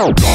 Ow!